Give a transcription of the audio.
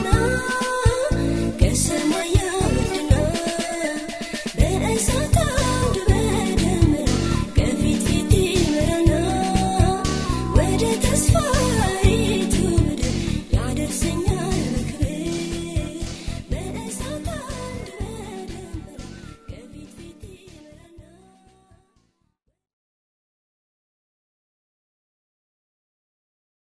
Love.